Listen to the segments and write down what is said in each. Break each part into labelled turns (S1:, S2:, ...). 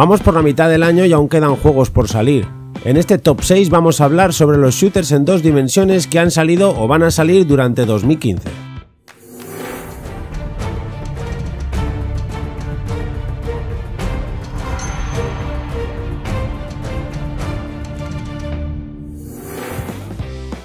S1: Vamos por la mitad del año y aún quedan juegos por salir. En este top 6 vamos a hablar sobre los shooters en dos dimensiones que han salido o van a salir durante 2015.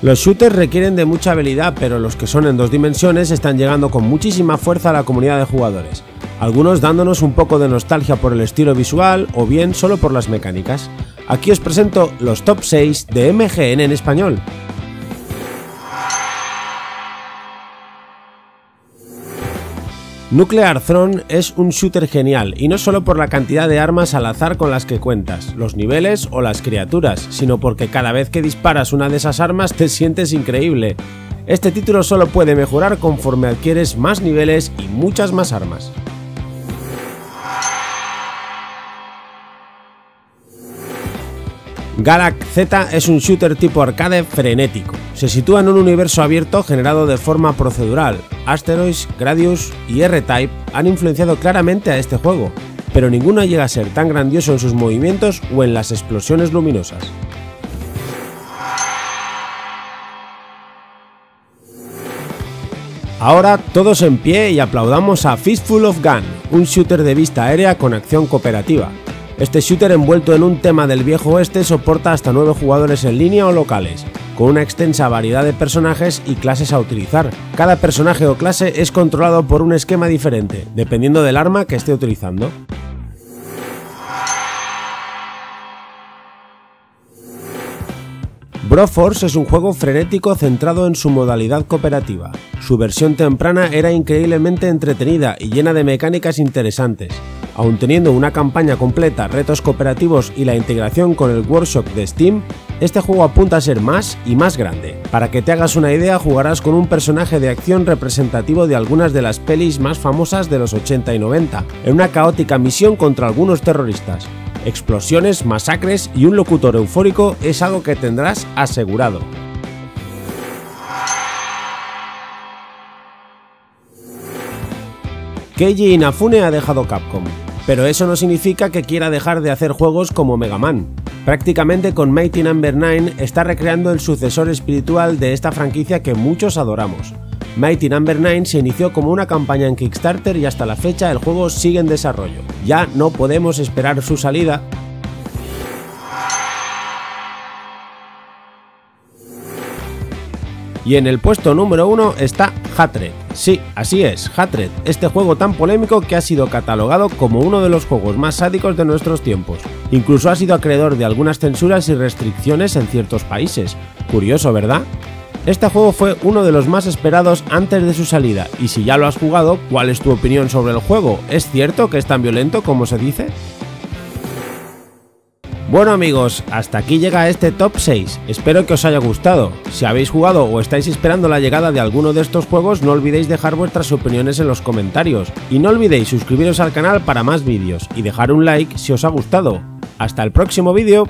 S1: Los shooters requieren de mucha habilidad, pero los que son en dos dimensiones están llegando con muchísima fuerza a la comunidad de jugadores, algunos dándonos un poco de nostalgia por el estilo visual o bien solo por las mecánicas. Aquí os presento los top 6 de MGN en español. Nuclear Throne es un shooter genial, y no solo por la cantidad de armas al azar con las que cuentas, los niveles o las criaturas, sino porque cada vez que disparas una de esas armas te sientes increíble. Este título solo puede mejorar conforme adquieres más niveles y muchas más armas. Galac Z es un shooter tipo arcade frenético. Se sitúa en un universo abierto generado de forma procedural. Asteroids, Gradius y R-Type han influenciado claramente a este juego, pero ninguno llega a ser tan grandioso en sus movimientos o en las explosiones luminosas. Ahora todos en pie y aplaudamos a Fistful of Gun, un shooter de vista aérea con acción cooperativa. Este shooter envuelto en un tema del viejo oeste soporta hasta 9 jugadores en línea o locales, con una extensa variedad de personajes y clases a utilizar. Cada personaje o clase es controlado por un esquema diferente, dependiendo del arma que esté utilizando. Broforce es un juego frenético centrado en su modalidad cooperativa. Su versión temprana era increíblemente entretenida y llena de mecánicas interesantes. Aun teniendo una campaña completa, retos cooperativos y la integración con el workshop de Steam, este juego apunta a ser más y más grande. Para que te hagas una idea, jugarás con un personaje de acción representativo de algunas de las pelis más famosas de los 80 y 90, en una caótica misión contra algunos terroristas. Explosiones, masacres y un locutor eufórico es algo que tendrás asegurado. Keiji Inafune ha dejado Capcom, pero eso no significa que quiera dejar de hacer juegos como Mega Man. Prácticamente con Mighty Number no. 9 está recreando el sucesor espiritual de esta franquicia que muchos adoramos. Mighty Number no. 9 se inició como una campaña en Kickstarter y hasta la fecha el juego sigue en desarrollo. Ya no podemos esperar su salida Y en el puesto número 1 está Hatred. Sí, así es, Hatred, este juego tan polémico que ha sido catalogado como uno de los juegos más sádicos de nuestros tiempos. Incluso ha sido acreedor de algunas censuras y restricciones en ciertos países. Curioso, ¿verdad? Este juego fue uno de los más esperados antes de su salida, y si ya lo has jugado, ¿cuál es tu opinión sobre el juego? ¿Es cierto que es tan violento como se dice? Bueno amigos, hasta aquí llega este top 6, espero que os haya gustado. Si habéis jugado o estáis esperando la llegada de alguno de estos juegos no olvidéis dejar vuestras opiniones en los comentarios. Y no olvidéis suscribiros al canal para más vídeos y dejar un like si os ha gustado. Hasta el próximo vídeo.